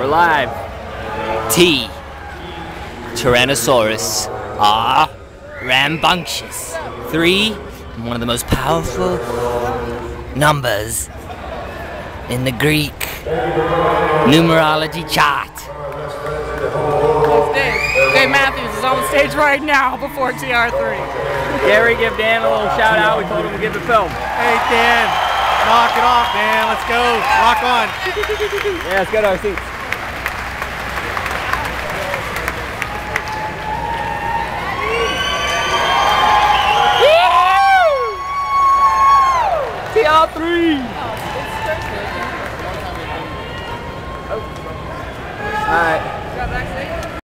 We're live. T. Tyrannosaurus. R. Rambunctious. Three. One of the most powerful numbers in the Greek numerology chart. Dave. Dave Matthews is on stage right now before TR3. Gary, give Dan a little shout out. We told him to give the film. Hey Dan, knock it off, man. Let's go. Rock on. Yeah, let's go to our seats. Y'all three. Oh, All right.